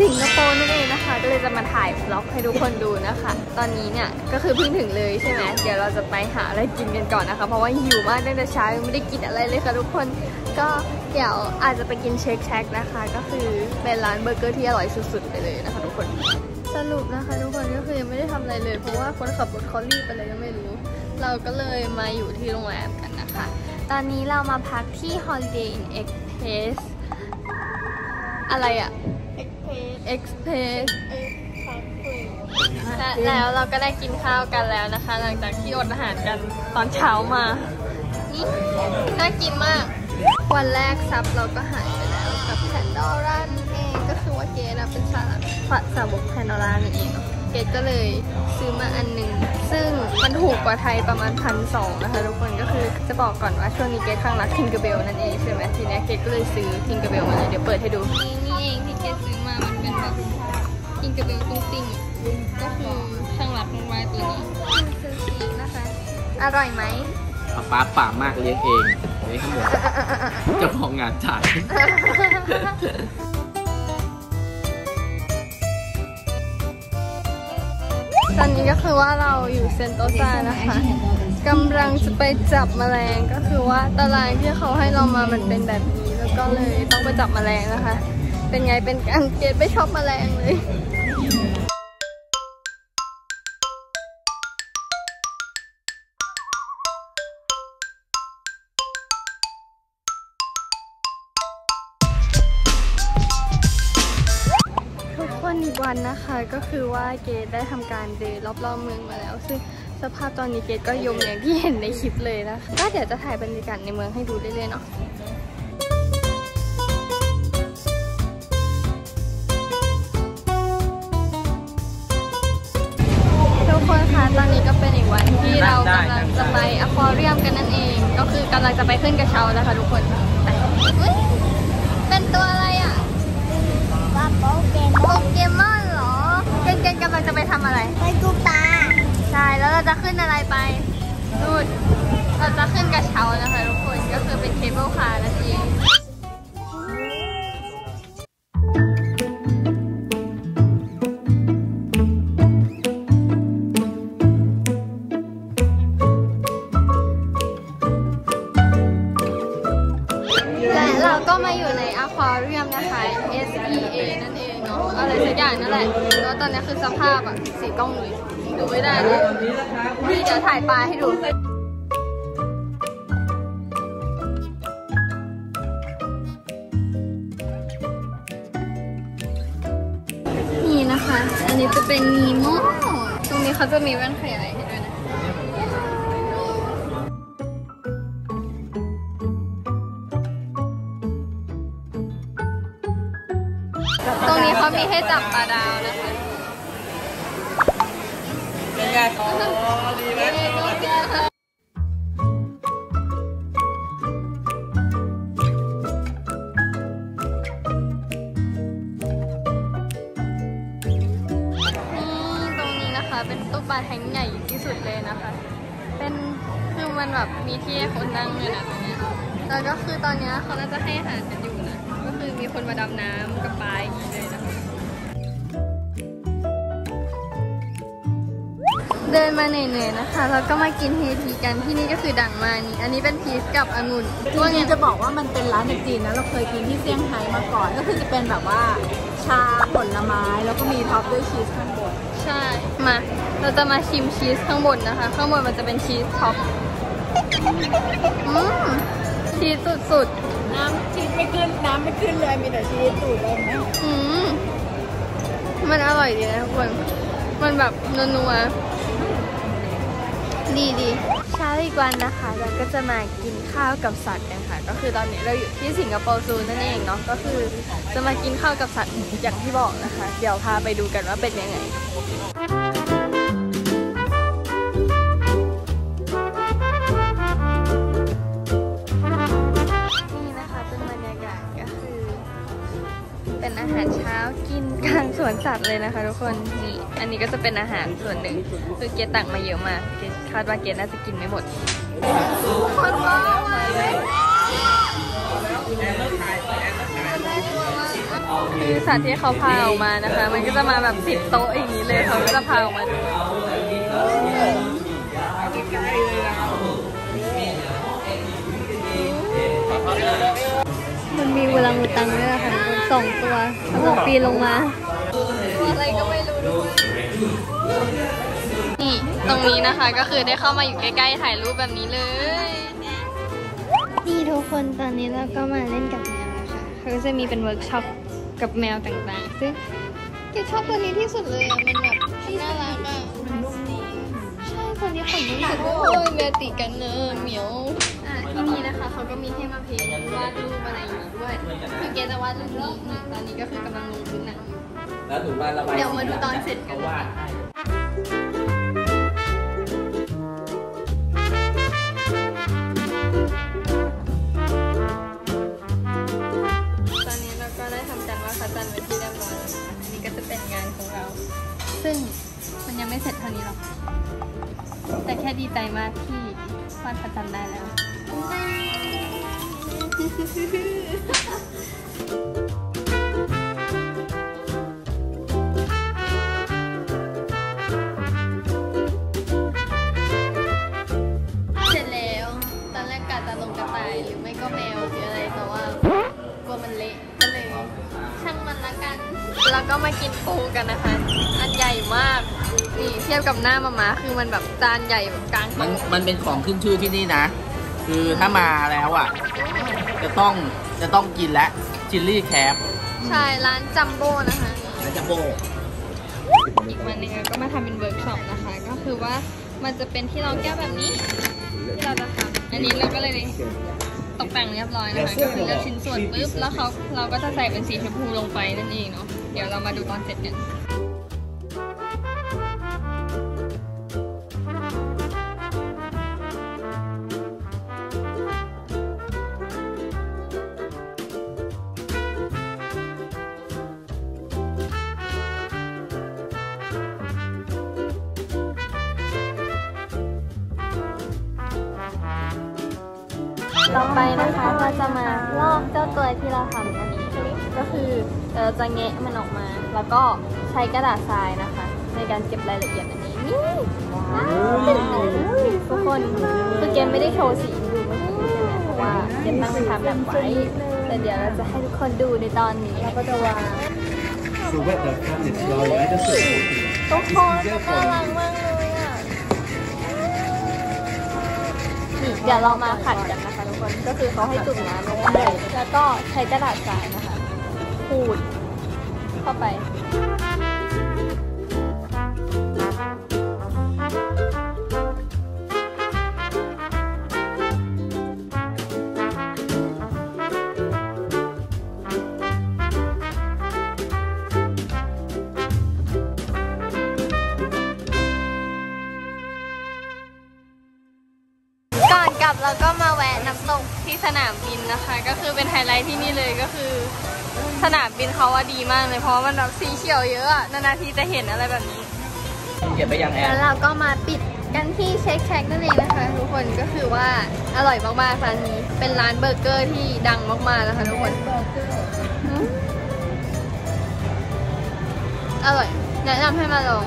สิงคโปร์นั่นเองนะคะ ก็เลยจะมาถ่าย vlog ให้ทุกคนดูนะคะ ตอนนี้เนี่ยก็คือเพิ่งถึงเลยใช่ไหมเดี๋ยวเราจะไปหาอะไรกินกันก่อนนะคะ เพราะว่าหิวมากตั้งแต่เช้ายังไม่ได้กินอะไรเลยค่ะทุกคน ก็เดี๋ยวอาจจะไปกิน Shake Shack นะคะ ก็คือเป็นร้านเบอร์เกอร์ที่อร่อยสุดๆไปเลยนะคะทุกคน สรุปนะคะทุกคนก็คือยังไม่ได้ทำอะไรเลย เพราะว่าคนขับรถเขารีบไปเลยก็ไม่รู้ เราก็เลยมาอยู่ที่โรงแรมกันนะคะ ตอนนี้เรามาพักที่ Holiday Inn Express อะไรอะ Express และแล้วเราก็ได้กินข้าวกันแล้วนะคะ หลังจากที่อดอาหารกันตอนเช้ามานี่น่ากินมาก วันแรกทรัพย์เราก็หายไปแล้วกับ Pandora นั่นเองก็คือว่าเกรซอะเป็นสาวสาวก Pandora นั่นเองเนอะเกรซก็เลยซื้อมาอันหนึ่งซึ่งมันถูกกว่าไทยประมาณพันสองนะคะทุกคนก็คือจะบอกก่อนว่าช่วงนี้เกรซคลั่งรัก Tinker Bell นั่นเองใช่ไหมทีนี้เกรซก็เลยซื้อ Tinker Bell มาเลยเดี๋ยวเปิดให้ดูนี่นี่เองที่เกรซซื้อมามันเป็นแบบTinker Bell ตุ้งติ้งก็คือคลั่งรักน้องไว้ตัวนี้ซื้อซีนะคะอร่อยไหมป๋าป๋าป๋ามากเลี้ยงเองเลี้ยงทั้งหมดเจ้าของงานจ่าย ตอนนี้ก็คือว่าเราอยู่เซนโตซานะคะกำลังจะไปจับแมลงก็คือว่าตารางที่เขาให้เรามามันเป็นแบบนี้แล้วก็เลยต้องไปจับแมลงนะคะ เป็นไงเป็นการเกตไม่ชอบแมลงเลย วันนะคะก็คือว่าเกดได้ทำการเดินรอบๆเมืองมาแล้ว ซึ่งสภาพตอนนี้เกดก็ยมอย่างที่เห็นในคลิปเลยนะคะก็เดี๋ยวจะถ่ายบรรยากาศในเมืองให้ดูเรื่อยๆเนาะทุกคนคะตอนนี้ก็เป็นอีกวันที่เรากำลังจะไปอควาเรียมกันนั่นเอง ก็คือกำลังจะไปขึ้นกระเช้าแล้วค่ะทุกคน จะขึ้นอะไรไปนู่นเราจะขึ้นกระเช้านะคะทุกคน ก็คือเป็น cable car นั่นเองและเราก็มาอยู่ในอควาเรียมนะคะ S E A นั่นเองเนาะอะไรสักอย่างนั่นแหละ แล้วตอนนี้คือสภาพอะสีกล้องเลย ดูไม่ได้เลยนี่เดี๋ยวถ่ายปลาให้ดูนี่นะคะ อันนี้จะเป็นนีโมตรงนี้เขาจะมีแว่นขยายให้ด้วยนะตรงนี้เขามีให้จับปลาดาวนะคะ เป็นไงอ๋อดีไหมนี่ตรงนี้นะคะเป็นตู้ปลาแทงใหญ่ที่สุดเลยนะคะ เป็นคือมันแบบมีที่ให้คนนั่งเลยนะตรงนี้แล้วก็คือตอนนี้เขาน่าจะให้อาหารกันอยู่นะ ก็คือมีคนมาดำน้ำกับปลาอย่างนี้เลย เดินมาเหนื่อยๆนะคะแล้วก็มากินเฮทีกันที่นี่ก็คือดังมากนี่อันนี้เป็นพีชกับองุ่นจริงๆจะบอกว่ามันเป็นร้านเด็กจีนนะเราเคยกินที่เซี่ยงไฮ้มาก่อน ก็คือจะเป็นแบบว่าชาผลไม้แล้วก็มีท็อปด้วยชีสข้างบนใช่มาเราจะมาชิมชีสข้างบนนะคะ ข้างบนมันจะเป็นชีสท็อปอืมชีสสุดน้ำชีสไม่ขึ้นน้ำไม่ขึ้นเลยมีแต่ชีสสูดเลยไหมๆอืมมันอร่อยดีนะทุกคนมันแบบนัวๆ ดีดีเช้าอีกวันนะคะเราก็จะมากินข้าวกับสัตว์กันค่ะ ก็คือตอนนี้เราอยู่ที่สิงคโปร์ซูนั่นเองเนาะก็คือจะมากินข้าวกับสัตว์อย่างที่บอกนะคะ เดี๋ยวพาไปดูกันว่าเป็นยังไงารเช้ากินกลางสวนสัตว์เลยนะคะทุกคนนี่อันนี้ก็จะเป็นอาหารส่วนหนึ่งคือเกดตักมาเยอะมากเกดคาดว่าเกดน่าจะกินไม่หมดคนมากเลยคือสัตว์ที่เขาพาออกมานะคะ มันก็จะมาแบบสิบโต๊ะอย่างนี้เลยเขาก็จะพาออกมาดูมันมีอุรังอุตังด้วยนะคะ สองตัวกำลังปีนลงมาตัวอะไรก็ไม่รู้ด้วยนี่ตรงนี้นะคะก็คือได้เข้ามาอยู่ใกล้ๆถ่ายรูปแบบนี้เลย นี่ทุกคนตอนนี้เราก็มาเล่นกับแมวแล้วค่ะเขาก็จะมีเป็นเวิร์กช็อปกับแมวต่างๆ ซึ่งเกรซชอบตัวนี้ที่สุดเลยอะมันแบบน่ารักอะใช่ตัวนี้ขนนุ่มสุดโอ้ยแมวติดกันเนอะเหมียว ก็มีให้มาเพลงวาดรูปอะไรอย่างงี้ด้วยคือเกดจะวาดรูปนี้นี่ตอนนี้ก็คือกำลังลงพื้นหนังอยู่แล้วหนูมาระบายเดี๋ยวมาดูตอนเสร็จกันวาดให้ตอนนี้เราก็ได้ทำการวาดพระจันทร์เป็นที่เรียบร้อยแล้วนะคะอันนี้ก็จะเป็นงานของเรา ซึ่งมันยังไม่เสร็จเท่านี้หรอก แต่แค่ดีใจมากที่วาดพระจันทร์ได้แล้ว เสร็จแล้ว ตอนแรกกะจะลงกระต่ายหรือไม่ก็แมวหรืออะไรแต่ว่ากลัวมันเละก็เลยช่างมันละกัน แล้วก็มากินปูกันนะคะ อันใหญ่มากนี่เทียบกับหน้ามามาคือมันแบบจานใหญ่แบบกลางมันมันเป็นของขึ้นชื่อที่นี่นะ คือถ้ามาแล้วอะ จะต้องจะต้องกินและ chili crab ใช่ร้านจัมโบ้นะคะนี่และจัมโบ้อีกวันหนึ่งเราก็มาทำเป็นเวิร์กช็อปนะคะ ก็คือว่ามันจะเป็นที่รองแก้วแบบนี้ที่เราจะทำอันนี้เราก็เลยตกแต่งเรียบร้อยนะคะก็คือเลือกชิ้นส่วนปุ๊บแล้วเขาเราก็จะใส่เป็นสีชมพูลงไปนั่นเองเนาะเดี๋ยวเรามาดูตอนเสร็จกัน ต่อไปนะคะเราจะมาลอกเจ้าตัวที่เราทำอันนี้ ก็คือเราจะแงะมันออกมา แล้วก็ใช้กระดาษทรายนะคะ ในการเก็บรายละเอียดอันนี้นี่ว้าวทุกคนคือเกมไม่ได้โชว์สีให้ดูเมื่อกี้ใช่ไหมเพราะว่าเกมตั้งทำแบบไว้แต่เดี๋ยวเราจะให้ทุกคนดูในตอนนี้เราก็จะวาง So what the cat is now I just ทุกคนน่ารักมาก เดี๋ยวเรามาขัดกันนะคะทุกคน ก็คือเขาให้จุ่มน้ำลงไปแล้วก็ใช้กระดาษทรายนะคะขูดเข้าไป ที่สนามบินนะคะ ก็คือเป็นไฮไลท์ที่นี่เลยก็คือ สนามบินเขาว่าดีมากเลยเพราะว่ามันแบบสีเขียวเยอะอะนานๆทีจะเห็นอะไรแบบนี้เก็บไปยังแอแล้วเราก็มาปิดกันที่ Shake Shack นั่นเองนะคะ ทุกคนก็คือว่าอร่อยมากๆร้านนี้ เป็นร้านเบอร์เกอร์ที่ดังมากๆนะคะทุกคนอืมอร่อยแนะนำให้มาลอง